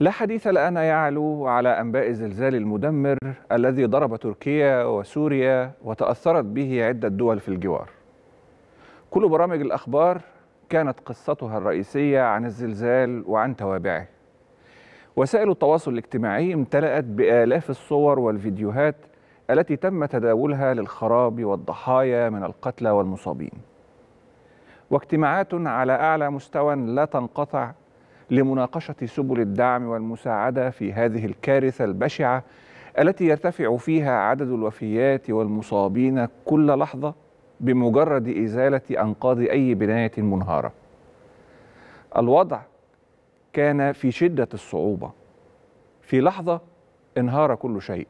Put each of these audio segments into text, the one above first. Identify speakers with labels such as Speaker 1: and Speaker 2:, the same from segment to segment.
Speaker 1: لا حديث الآن يعلو على أنباء الزلزال المدمر الذي ضرب تركيا وسوريا وتأثرت به عدة دول في الجوار. كل برامج الأخبار كانت قصتها الرئيسية عن الزلزال وعن توابعه. وسائل التواصل الاجتماعي امتلأت بآلاف الصور والفيديوهات التي تم تداولها للخراب والضحايا من القتلى والمصابين. واجتماعات على أعلى مستوى لا تنقطع لمناقشة سبل الدعم والمساعدة في هذه الكارثة البشعة التي يرتفع فيها عدد الوفيات والمصابين كل لحظة بمجرد إزالة أنقاض أي بناية منهارة. الوضع كان في شدة الصعوبة. في لحظة انهار كل شيء.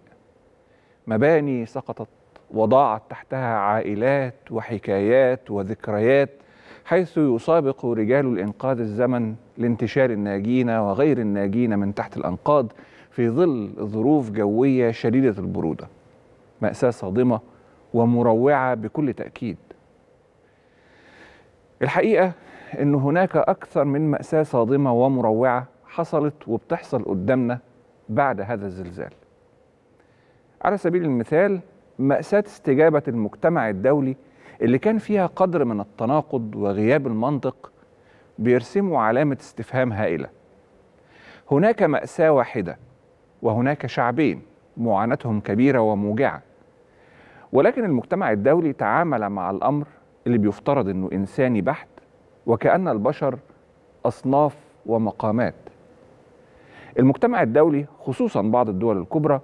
Speaker 1: مباني سقطت وضاعت تحتها عائلات وحكايات وذكريات حيث يسابق رجال الإنقاذ الزمن لانتشار الناجين وغير الناجين من تحت الأنقاض في ظل ظروف جوية شديدة البرودة. مأساة صادمة ومروعة بكل تأكيد. الحقيقة أن هناك أكثر من مأساة صادمة ومروعة حصلت وبتحصل قدامنا بعد هذا الزلزال. على سبيل المثال مأساة استجابة المجتمع الدولي اللي كان فيها قدر من التناقض وغياب المنطق بيرسموا علامة استفهام هائلة. هناك مأساة واحدة وهناك شعبين معاناتهم كبيرة وموجعة. ولكن المجتمع الدولي تعامل مع الأمر اللي بيفترض أنه إنساني بحت وكأن البشر أصناف ومقامات. المجتمع الدولي خصوصا بعض الدول الكبرى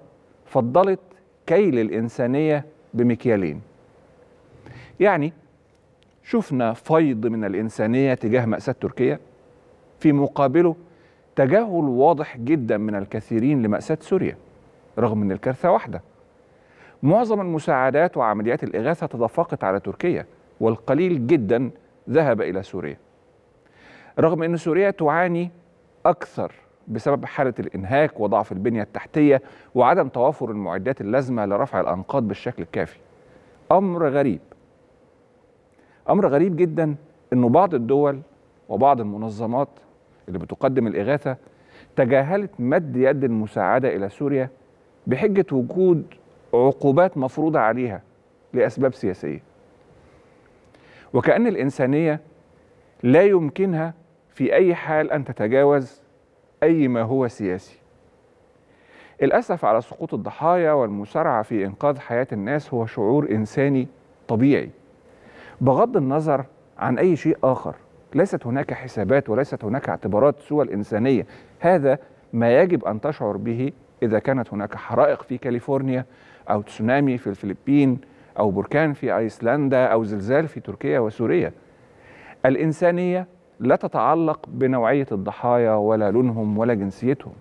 Speaker 1: فضلت كيل الإنسانية بمكيالين. يعني شفنا فيض من الإنسانية تجاه مأساة تركيا في مقابله تجاهل واضح جدا من الكثيرين لمأساة سوريا رغم أن الكارثة واحدة. معظم المساعدات وعمليات الإغاثة تدفقت على تركيا والقليل جدا ذهب إلى سوريا. رغم أن سوريا تعاني أكثر بسبب حالة الإنهاك وضعف البنية التحتية وعدم توافر المعدات اللازمة لرفع الأنقاض بالشكل الكافي. أمر غريب. أمر غريب جدا إنه بعض الدول وبعض المنظمات اللي بتقدم الإغاثة تجاهلت مد يد المساعدة إلى سوريا بحجة وجود عقوبات مفروضة عليها لأسباب سياسية. وكأن الإنسانية لا يمكنها في أي حال أن تتجاوز أي ما هو سياسي. الاسف على سقوط الضحايا والمسارعه في إنقاذ حياة الناس هو شعور إنساني طبيعي. بغض النظر عن أي شيء آخر ليست هناك حسابات وليست هناك اعتبارات سوى الإنسانية. هذا ما يجب أن تشعر به إذا كانت هناك حرائق في كاليفورنيا أو تسونامي في الفلبين أو بركان في أيسلندا أو زلزال في تركيا وسوريا. الإنسانية لا تتعلق بنوعية الضحايا ولا لونهم ولا جنسيتهم.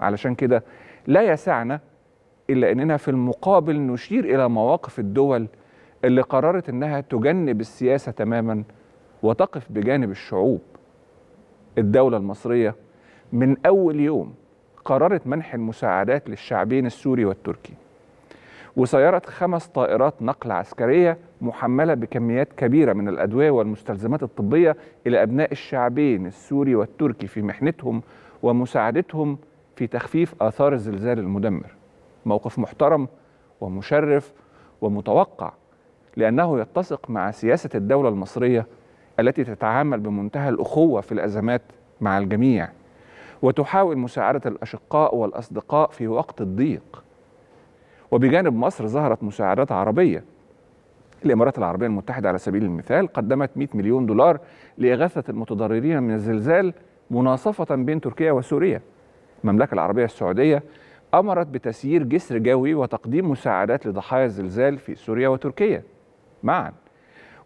Speaker 1: علشان كده لا يسعنا إلا إننا في المقابل نشير إلى مواقف الدول اللي قررت إنها تجنب السياسة تماما وتقف بجانب الشعوب. الدولة المصرية من أول يوم قررت منح المساعدات للشعبين السوري والتركي وسيرت خمس طائرات نقل عسكرية محملة بكميات كبيرة من الأدوية والمستلزمات الطبية إلى أبناء الشعبين السوري والتركي في محنتهم ومساعدتهم في تخفيف آثار الزلزال المدمر. موقف محترم ومشرف ومتوقع لأنه يتسق مع سياسة الدولة المصرية التي تتعامل بمنتهى الأخوة في الأزمات مع الجميع وتحاول مساعدة الأشقاء والأصدقاء في وقت الضيق. وبجانب مصر ظهرت مساعدات عربية. الإمارات العربية المتحدة على سبيل المثال قدمت 100 مليون دولار لإغاثة المتضررين من الزلزال مناصفة بين تركيا وسوريا. المملكة العربية السعودية أمرت بتسيير جسر جوي وتقديم مساعدات لضحايا الزلزال في سوريا وتركيا. معا.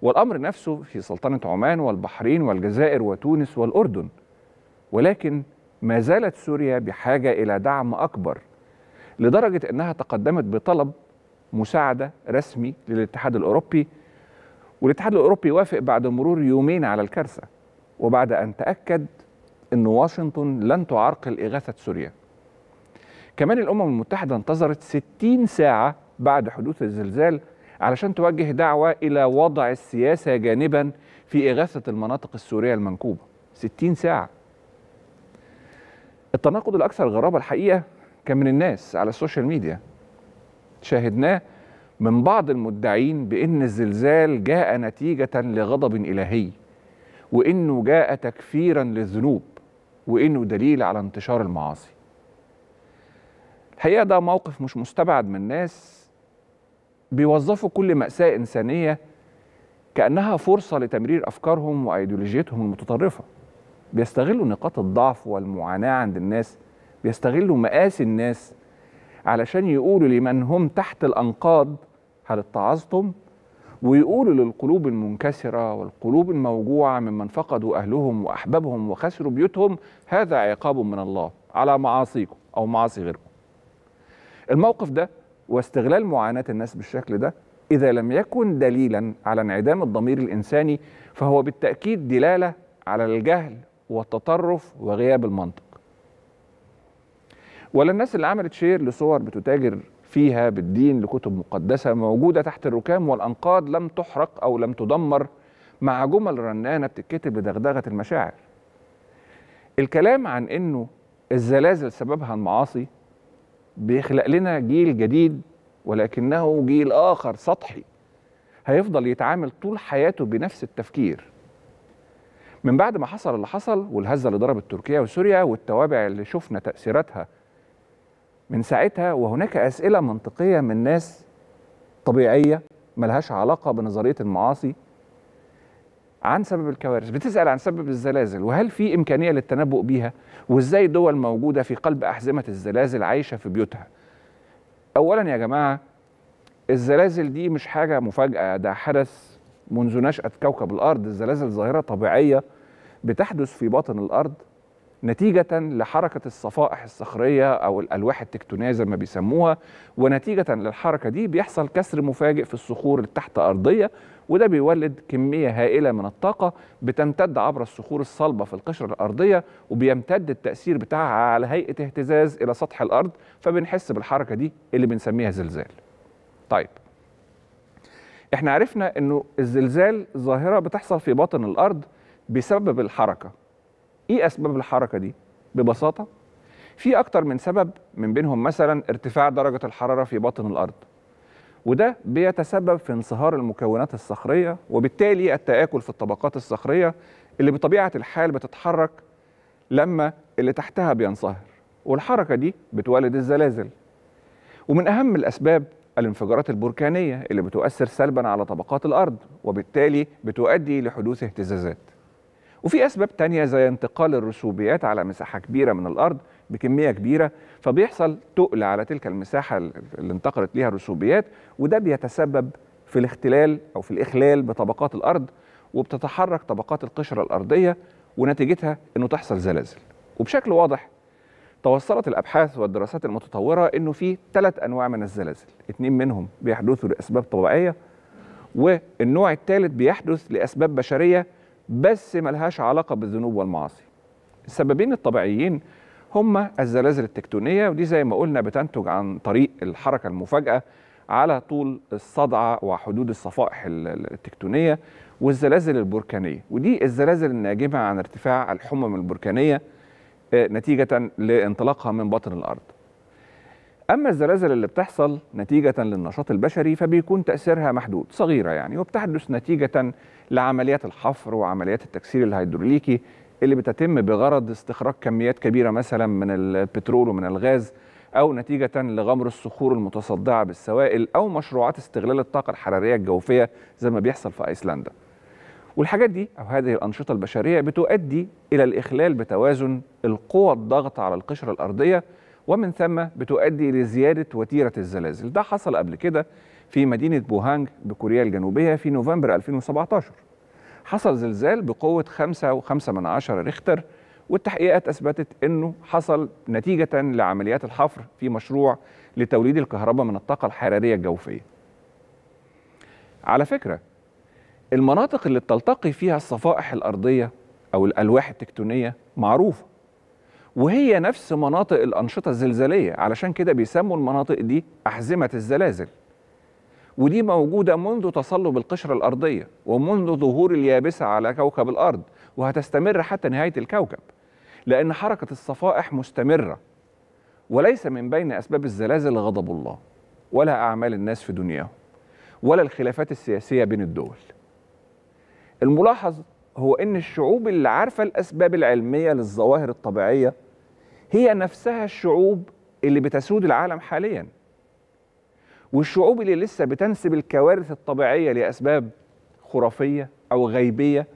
Speaker 1: والأمر نفسه في سلطنة عمان والبحرين والجزائر وتونس والأردن. ولكن ما زالت سوريا بحاجة إلى دعم أكبر لدرجة أنها تقدمت بطلب مساعدة رسمي للاتحاد الأوروبي. والاتحاد الأوروبي وافق بعد مرور يومين على الكارثة وبعد أن تأكد أن واشنطن لن تعرقل إغاثة سوريا. كمان الأمم المتحدة انتظرت 60 ساعة بعد حدوث الزلزال علشان توجه دعوة إلى وضع السياسة جانبا في إغاثة المناطق السورية المنكوبة. 60 ساعة. التناقض الأكثر غرابة الحقيقة كان من الناس على السوشيال ميديا. شاهدناه من بعض المدعين بإن الزلزال جاء نتيجة لغضب إلهي وإنه جاء تكفيرا للذنوب وإنه دليل على انتشار المعاصي. الحقيقة ده موقف مش مستبعد من ناس بيوظفوا كل مأساة إنسانية كأنها فرصة لتمرير أفكارهم وأيديولوجيتهم المتطرفة. بيستغلوا نقاط الضعف والمعاناة عند الناس بيستغلوا مآسي الناس علشان يقولوا لمن هم تحت الأنقاض هل اتعظتم؟ ويقولوا للقلوب المنكسرة والقلوب الموجوعة ممن فقدوا أهلهم وأحبابهم وخسروا بيوتهم هذا عقاب من الله على معاصيكم أو معاصي غيركم. الموقف ده واستغلال معاناة الناس بالشكل ده إذا لم يكن دليلا على انعدام الضمير الإنساني فهو بالتأكيد دلالة على الجهل والتطرف وغياب المنطق. ولا الناس اللي عملت شير لصور بتتاجر فيها بالدين لكتب مقدسة موجودة تحت الركام والأنقاض لم تحرق أو لم تدمر مع جمل رنانة بتتكتب لدغدغة المشاعر. الكلام عن أنه الزلازل سببها المعاصي بيخلق لنا جيل جديد ولكنه جيل آخر سطحي. هيفضل يتعامل طول حياته بنفس التفكير. من بعد ما حصل اللي حصل والهزة اللي ضربت تركيا وسوريا والتوابع اللي شفنا تأثيراتها من ساعتها وهناك أسئلة منطقية من ناس طبيعية ملهاش علاقة بنظرية المعاصي عن سبب الكوارث بتسأل عن سبب الزلازل وهل في إمكانية للتنبؤ بيها؟ وإزاي دول موجودة في قلب أحزمة الزلازل عايشة في بيوتها؟ أولا يا جماعة الزلازل دي مش حاجة مفاجأة ده حدث منذ نشأة كوكب الأرض الزلازل ظاهرة طبيعية بتحدث في باطن الأرض نتيجة لحركة الصفائح الصخرية أو الألواح التكتونية زي ما بيسموها ونتيجة للحركة دي بيحصل كسر مفاجئ في الصخور التحت أرضية وده بيولد كمية هائلة من الطاقة بتمتد عبر الصخور الصلبة في القشرة الأرضية وبيمتد التأثير بتاعها على هيئة اهتزاز إلى سطح الأرض فبنحس بالحركة دي اللي بنسميها زلزال. طيب إحنا عرفنا إنه الزلزال ظاهرة بتحصل في باطن الأرض بسبب الحركة. إيه أسباب الحركة دي؟ ببساطة في أكتر من سبب من بينهم مثلا ارتفاع درجة الحرارة في باطن الأرض. وده بيتسبب في انصهار المكونات الصخرية وبالتالي التآكل في الطبقات الصخرية اللي بطبيعة الحال بتتحرك لما اللي تحتها بينصهر. والحركة دي بتولد الزلازل. ومن أهم الأسباب الانفجارات البركانية اللي بتؤثر سلبا على طبقات الأرض وبالتالي بتؤدي لحدوث اهتزازات. وفي أسباب تانية زي انتقال الرسوبيات على مساحة كبيرة من الأرض بكمية كبيرة فبيحصل تقل على تلك المساحة اللي انتقلت ليها الرسوبيات وده بيتسبب في الاختلال أو في الإخلال بطبقات الأرض وبتتحرك طبقات القشرة الأرضية ونتيجتها إنه تحصل زلازل. وبشكل واضح توصلت الأبحاث والدراسات المتطورة إنه في ثلاث أنواع من الزلازل اثنين منهم بيحدثوا لأسباب طبيعية والنوع الثالث بيحدث لأسباب بشرية بس ملهاش علاقة بالذنوب والمعاصي. السببين الطبيعيين هما الزلازل التكتونية ودي زي ما قلنا بتنتج عن طريق الحركة المفاجأة على طول الصدعه وحدود الصفائح التكتونية والزلازل البركانية. ودي الزلازل الناجمة عن ارتفاع الحمم البركانية نتيجة لانطلاقها من باطن الأرض. أما الزلازل اللي بتحصل نتيجة للنشاط البشري فبيكون تأثيرها محدود صغيرة يعني وبتحدث نتيجة لعمليات الحفر وعمليات التكسير الهيدروليكي اللي بتتم بغرض استخراج كميات كبيرة مثلا من البترول ومن الغاز أو نتيجة لغمر الصخور المتصدعة بالسوائل أو مشروعات استغلال الطاقة الحرارية الجوفية زي ما بيحصل في أيسلندا. والحاجات دي أو هذه الأنشطة البشرية بتؤدي إلى الإخلال بتوازن القوى الضغط على القشرة الأرضية ومن ثم بتؤدي لزياده وتيرة الزلازل. ده حصل قبل كده في مدينة بوهانج بكوريا الجنوبية في نوفمبر 2017 حصل زلزال بقوة 5.5 من عشرة ريختر والتحقيقات أثبتت إنه حصل نتيجة لعمليات الحفر في مشروع لتوليد الكهرباء من الطاقة الحرارية الجوفية. على فكرة المناطق اللي بتلتقي فيها الصفائح الأرضية أو الألواح التكتونية معروفة. وهي نفس مناطق الأنشطة الزلزالية علشان كده بيسموا المناطق دي أحزمة الزلازل. ودي موجودة منذ تصلب القشرة الأرضية ومنذ ظهور اليابسة على كوكب الأرض وهتستمر حتى نهاية الكوكب. لأن حركة الصفائح مستمرة وليس من بين أسباب الزلازل غضب الله ولا أعمال الناس في دنياهم ولا الخلافات السياسية بين الدول. الملاحظ هو أن الشعوب اللي عارفة الأسباب العلمية للظواهر الطبيعية هي نفسها الشعوب اللي بتسود العالم حاليا. والشعوب اللي لسه بتنسب الكوارث الطبيعية لأسباب خرافية أو غيبية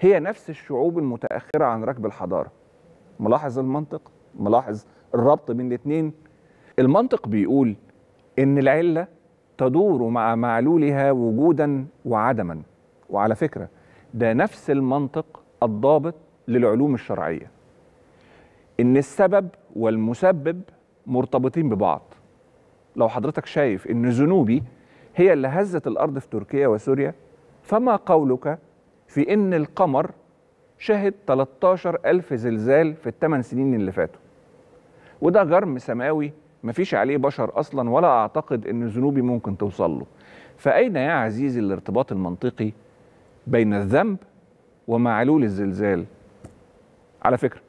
Speaker 1: هي نفس الشعوب المتأخرة عن ركب الحضارة. ملاحظ المنطق؟ ملاحظ الربط بين الاثنين المنطق بيقول إن العلة تدور مع معلولها وجودا وعدما. وعلى فكرة ده نفس المنطق الضابط للعلوم الشرعية. إن السبب والمسبب مرتبطين ببعض. لو حضرتك شايف إن ذنوبي هي اللي هزت الأرض في تركيا وسوريا فما قولك في إن القمر شهد 13 ألف زلزال في الثمان سنين اللي فاتوا؟ وده جرم سماوي مفيش عليه بشر أصلا ولا أعتقد أن ذنوبي ممكن توصل له. فأين يا عزيزي الارتباط المنطقي بين الذنب ومعلول الزلزال؟ على فكرة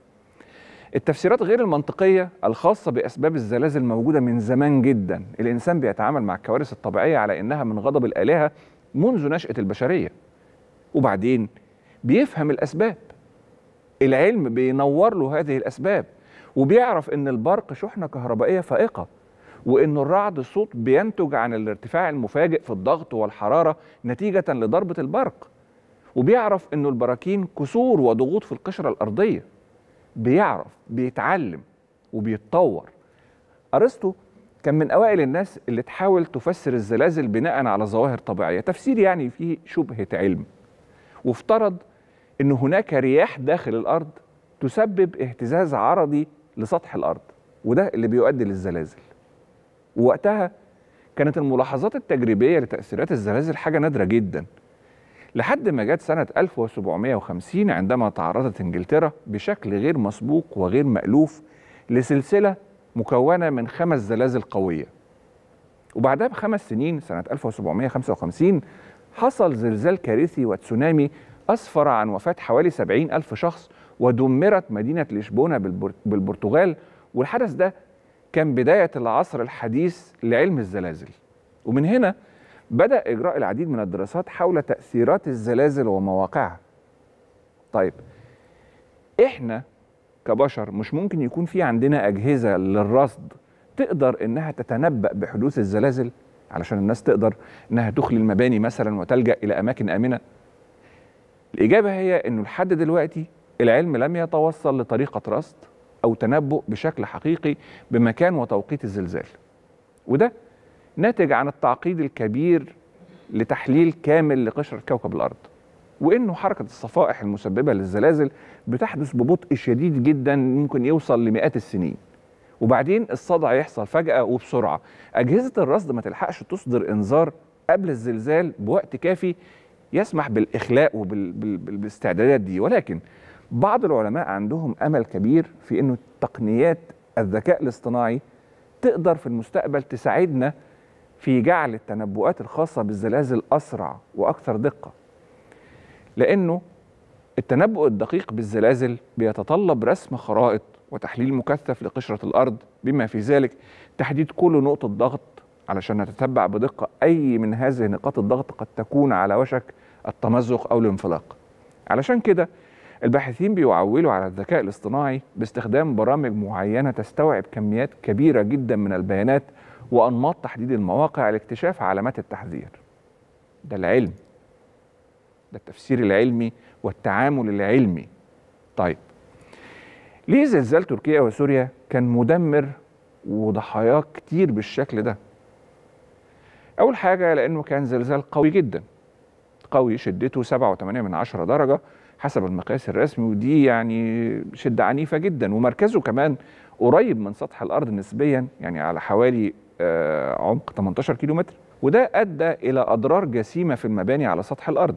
Speaker 1: التفسيرات غير المنطقية الخاصة بأسباب الزلازل موجودة من زمان جدا. الإنسان بيتعامل مع الكوارث الطبيعية على إنها من غضب الآلهة منذ نشأة البشرية. وبعدين بيفهم الأسباب. العلم بينور له هذه الأسباب وبيعرف إن البرق شحنة كهربائية فائقة وإن الرعد صوت بينتج عن الارتفاع المفاجئ في الضغط والحرارة نتيجة لضربة البرق. وبيعرف إنه البراكين كسور وضغوط في القشرة الأرضية. بيعرف بيتعلم وبيتطور. أرسطو كان من أوائل الناس اللي تحاول تفسر الزلازل بناء على ظواهر طبيعية. تفسير يعني فيه شبهة علم. وافترض إن هناك رياح داخل الأرض تسبب اهتزاز عرضي لسطح الأرض وده اللي بيؤدي للزلازل. ووقتها كانت الملاحظات التجريبية لتأثيرات الزلازل حاجة نادرة جدا. لحد ما جت سنة 1750 عندما تعرضت إنجلترا بشكل غير مسبوق وغير مألوف لسلسلة مكونة من خمس زلازل قوية. وبعدها بخمس سنين سنة 1755 حصل زلزال كارثي وتسونامي أسفر عن وفاة حوالي 70 ألف شخص ودمرت مدينة لشبونة بالبرتغال. والحدث ده كان بداية العصر الحديث لعلم الزلازل. ومن هنا بدأ إجراء العديد من الدراسات حول تأثيرات الزلازل ومواقعها. طيب إحنا كبشر مش ممكن يكون في عندنا أجهزة للرصد تقدر إنها تتنبأ بحدوث الزلازل علشان الناس تقدر إنها تخلي المباني مثلا وتلجأ إلى أماكن آمنة؟ الإجابة هي إنه لحد دلوقتي العلم لم يتوصل لطريقة رصد أو تنبؤ بشكل حقيقي بمكان وتوقيت الزلزال. وده ناتج عن التعقيد الكبير لتحليل كامل لقشرة كوكب الأرض وإنه حركة الصفائح المسببة للزلازل بتحدث ببطء شديد جدا ممكن يوصل لمئات السنين. وبعدين الصدع يحصل فجأة وبسرعة. أجهزة الرصد ما تلحقش تصدر إنذار قبل الزلزال بوقت كافي يسمح بالإخلاء وبالاستعدادات دي. ولكن بعض العلماء عندهم أمل كبير في إنه تقنيات الذكاء الاصطناعي تقدر في المستقبل تساعدنا في جعل التنبؤات الخاصة بالزلازل أسرع وأكثر دقة لأنه التنبؤ الدقيق بالزلازل بيتطلب رسم خرائط وتحليل مكثف لقشرة الأرض. بما في ذلك تحديد كل نقطة ضغط علشان نتتبع بدقة. أي من هذه نقاط الضغط قد تكون على وشك التمزق أو الانفلاق. علشان كده الباحثين بيعولوا على الذكاء الاصطناعي باستخدام برامج معينة تستوعب كميات كبيرة جدا من البيانات وأنماط تحديد المواقع لاكتشاف علامات التحذير. ده العلم. ده التفسير العلمي والتعامل العلمي. طيب ليه زلزال تركيا وسوريا كان مدمر وضحاياه كتير بالشكل ده؟ أول حاجة لأنه كان زلزال قوي جدا قوي شدته 7.8 من عشرة درجة حسب المقياس الرسمي ودي يعني شدة عنيفة جدا ومركزه كمان قريب من سطح الأرض نسبيا يعني على حوالي عمق 18 كيلو متر وده أدى إلى أضرار جسيمة في المباني على سطح الأرض.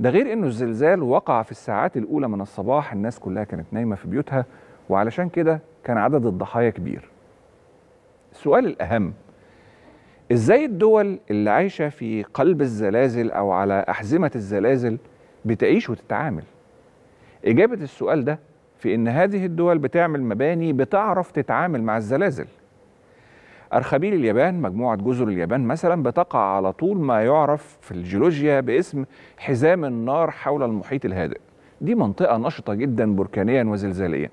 Speaker 1: ده غير إنه الزلزال وقع في الساعات الأولى من الصباح الناس كلها كانت نايمة في بيوتها وعلشان كده كان عدد الضحايا كبير. السؤال الأهم إزاي الدول اللي عايشة في قلب الزلازل أو على أحزمة الزلازل بتعيش وتتعامل؟ إجابة السؤال ده في إن هذه الدول بتعمل مباني بتعرف تتعامل مع الزلازل. أرخبيل اليابان مجموعة جزر اليابان مثلا بتقع على طول ما يعرف في الجيولوجيا باسم حزام النار حول المحيط الهادئ. دي منطقة نشطة جدا بركانيا وزلزاليا.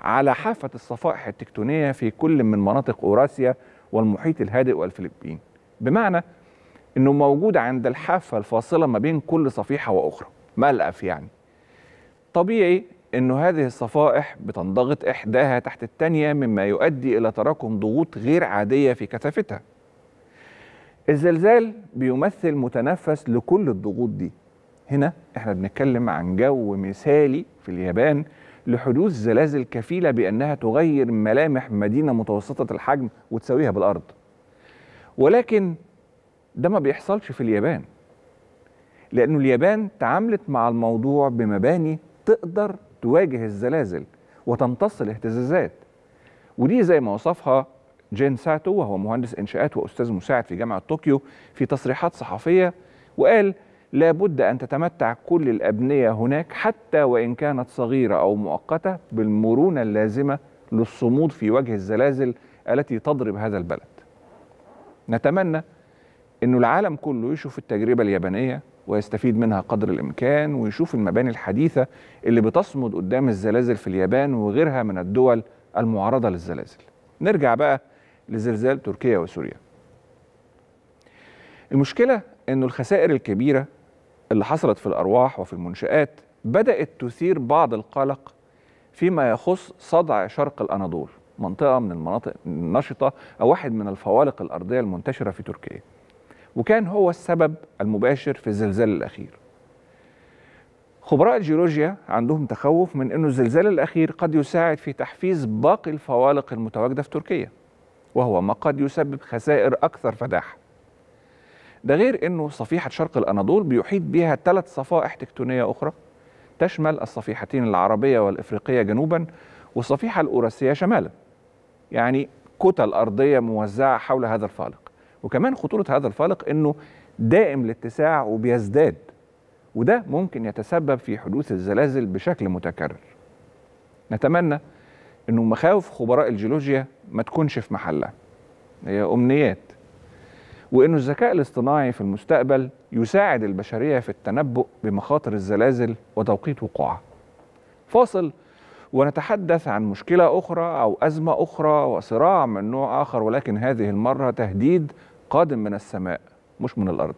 Speaker 1: على حافة الصفائح التكتونية في كل من مناطق أوراسيا والمحيط الهادئ والفلبين. بمعنى أنه موجود عند الحافة الفاصلة ما بين كل صفيحة وأخرى. ملقف يعني. طبيعي أنه هذه الصفائح بتنضغط إحداها تحت الثانية مما يؤدي إلى تراكم ضغوط غير عادية في كثافتها الزلزال بيمثل متنفس لكل الضغوط دي هنا إحنا بنتكلم عن جو مثالي في اليابان لحدوث زلازل كفيلة بأنها تغير ملامح مدينة متوسطة الحجم وتساويها بالأرض. ولكن ده ما بيحصلش في اليابان. لأنه اليابان تعاملت مع الموضوع بمباني تقدر تواجه الزلازل وتمتص الاهتزازات. ودي زي ما وصفها جين ساتو وهو مهندس إنشاءات وأستاذ مساعد في جامعة طوكيو في تصريحات صحفية وقال لابد أن تتمتع كل الأبنية هناك حتى وإن كانت صغيرة أو مؤقتة بالمرونة اللازمة للصمود في وجه الزلازل التي تضرب هذا البلد نتمنى أن العالم كله يشوف التجربة اليابانية ويستفيد منها قدر الإمكان ويشوف المباني الحديثة اللي بتصمد قدام الزلازل في اليابان وغيرها من الدول المعرضة للزلازل. نرجع بقى لزلزال تركيا وسوريا. المشكلة أنه الخسائر الكبيرة اللي حصلت في الأرواح وفي المنشآت بدأت تثير بعض القلق فيما يخص صدع شرق الأناضول منطقة من المناطق النشطة أو واحد من الفوالق الأرضية المنتشرة في تركيا. وكان هو السبب المباشر في الزلزال الأخير خبراء الجيولوجيا عندهم تخوف من إنه الزلزال الأخير قد يساعد في تحفيز باقي الفوالق المتواجدة في تركيا وهو ما قد يسبب خسائر أكثر فداحة ده غير إنه صفيحة شرق الأناضول بيحيط بها ثلاث صفائح تكتونية أخرى تشمل الصفيحتين العربية والإفريقية جنوبا والصفيحه الأوراسية شمالا. يعني كتل أرضية موزعة حول هذا الفالق. وكمان خطورة هذا الفالق إنه دائم الاتساع وبيزداد. وده ممكن يتسبب في حدوث الزلازل بشكل متكرر. نتمنى إنه مخاوف خبراء الجيولوجيا ما تكونش في محلها. هي أمنيات وإنه الذكاء الاصطناعي في المستقبل يساعد البشرية في التنبؤ بمخاطر الزلازل وتوقيت وقوعها. فاصل ونتحدث عن مشكلة أخرى أو أزمة أخرى وصراع من نوع آخر ولكن هذه المرة تهديد قادم من السماء مش من الأرض.